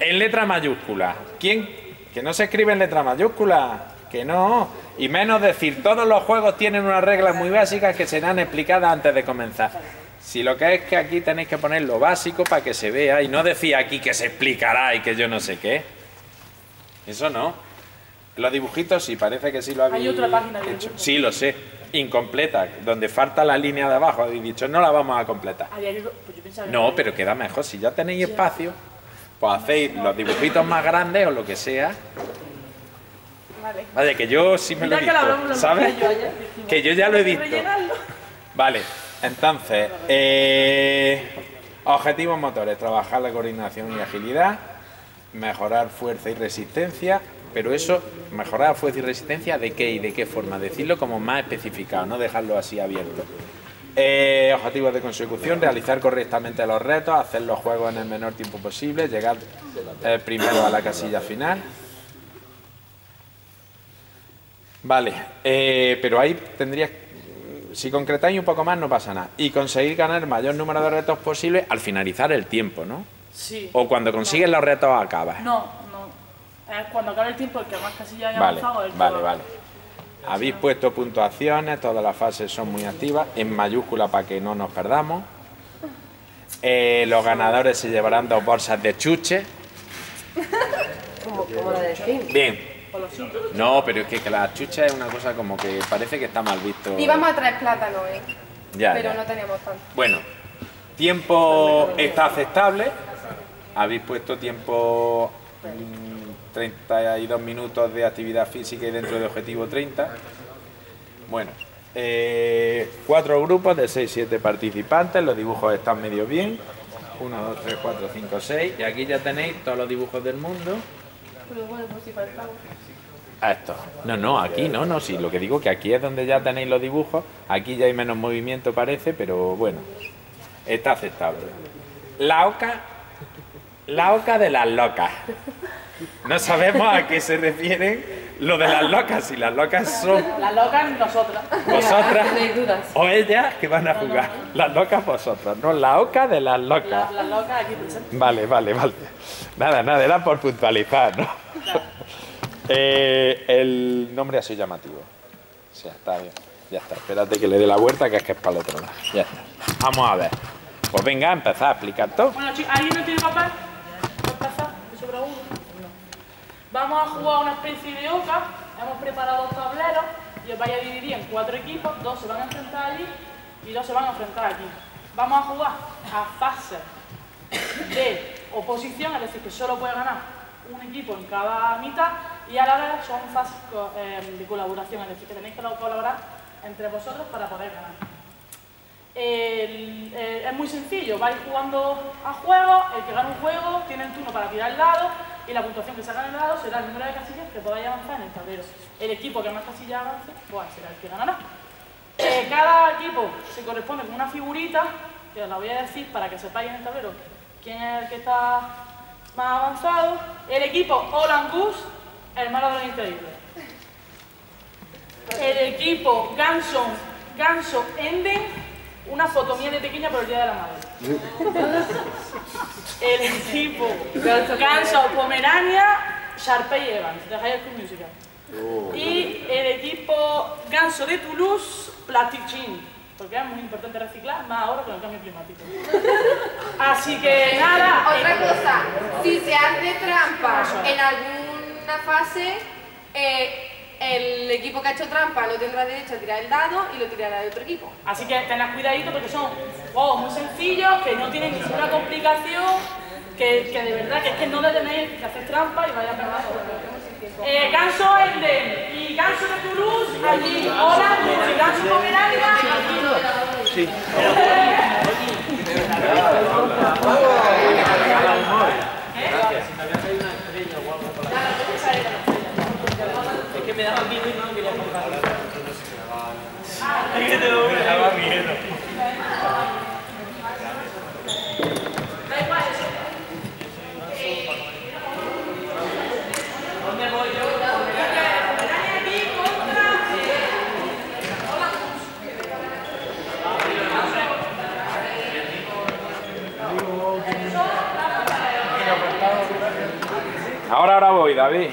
En letra mayúscula. ¿Quién? Que no se escribe en letra mayúscula. Que no. Y menos decir, todos los juegos tienen unas reglas muy básicas que serán explicadas antes de comenzar. Si lo que es que aquí tenéis que poner lo básico para que se vea y no decir aquí que se explicará y que yo no sé qué. Eso no. Los dibujitos sí, parece que sí lo habéis Hay otra página de hecho. Sí, lo sé. Incompleta, donde falta la línea de abajo. Habéis dicho, no la vamos a completar. Pues No, pero queda mejor. Si ya tenéis espacio, pues hacéis los dibujitos más grandes o lo que sea. Vale. Vale, que yo sí me lo he visto, ¿sabes? Que yo ya lo he visto. Vale, entonces, eh, objetivos motores, trabajar la coordinación y agilidad, mejorar fuerza y resistencia, pero eso, mejorar fuerza y resistencia, ¿de qué y de qué forma? Decirlo como más especificado, no dejarlo así abierto. Eh, objetivos de consecución, realizar correctamente los retos, hacer los juegos en el menor tiempo posible, llegar eh, primero a la casilla final. Vale, eh, pero ahí tendrías, si concretáis un poco más no pasa nada. Y conseguir ganar el mayor número de retos posible al finalizar el tiempo, ¿no? Sí. O cuando consigues los retos acabas. No, Es cuando acabe el tiempo el que más casillas haya Vale, avanzado. el que vale, va. vale. Habéis puesto puntuaciones, todas las fases son muy activas, en mayúscula para que no nos perdamos. Eh, los ganadores se llevarán dos bolsas de chuche. Como, como la de Steam. Bien. No, pero es que, que la chucha es una cosa como que parece que está mal visto. Íbamos a traer plátano, ¿eh? Ya, pero ya. no teníamos tanto. Bueno, tiempo está aceptable. Habéis puesto tiempo 32 minutos de actividad física y dentro de objetivo 30. Bueno, eh, cuatro grupos de 6-7 participantes. Los dibujos están medio bien. 1, 2, 3, 4, 5, 6. Y aquí ya tenéis todos los dibujos del mundo. Pero bueno, pues sí, faltaba. A esto. No, no, aquí no, no, sí, lo que digo que aquí es donde ya tenéis los dibujos, aquí ya hay menos movimiento parece, pero bueno, está aceptable. La oca, la oca de las locas. No sabemos a qué se refieren lo de las locas, si las locas son Las locas nosotras. vosotras No hay dudas. o ellas que van a jugar. Las locas vosotras, no, la oca de las locas. Las, locas aquí presentes. Vale, vale, vale. Nada, nada, era por puntualizar, ¿no? Eh, el nombre ha sido llamativo. O sea, está bien. Ya está. Espérate que le dé la vuelta, que es que es para el otro lado. Ya está. Vamos a ver. Pues venga, empezar a explicar todo. Bueno, chicos, ¿alguien no tiene papel? ¿Va a empezar? ¿Me sobra uno? Vamos a jugar una especie de oca. Hemos preparado dos tableros y os vais a dividir en cuatro equipos. Dos se van a enfrentar allí y dos se van a enfrentar aquí. Vamos a jugar a fases de oposición, es decir, que solo puede ganar un equipo en cada mitad y a la vez son fases eh, de colaboración, es decir, que tenéis que colaborar entre vosotros para poder ganar. Eh, es muy sencillo, vais jugando a juegos, el que gana un juego tiene el turno para tirar el dado y la puntuación que en el dado será el número de casillas que podáis avanzar en el tablero. El equipo que más casillas avance, pues será el que ganará. Eh, cada equipo se corresponde con una figurita, que os la voy a decir para que sepáis en el tablero quién es el que está más avanzado. El equipo Orangus, el malo de los. El equipo Ganso, Ganso Enden, una foto mía de pequeña por el Día de la Madre. El equipo Ganso Pomerania, Sharpay Evans, de High School Musical. Y el equipo Ganso de Toulouse, Plastic Chin, porque es muy importante reciclar, más ahora con el cambio climático. Así que nada, Otra eh, cosa, si se hace trampa en alguna fase, eh, el equipo que ha hecho trampa no tendrá derecho a tirar el dado y lo tirará de otro equipo. Así que tened cuidadito porque son juegos muy sencillos, que no tienen ninguna complicación, que, que de verdad que es que no le tenéis que hacer trampa y vaya a perder. Eh, Ganso Enden y Ganso de Toulouse, allí, hola, y Ganso Pomerania, aquí. Da Ahora, ahora voy, David.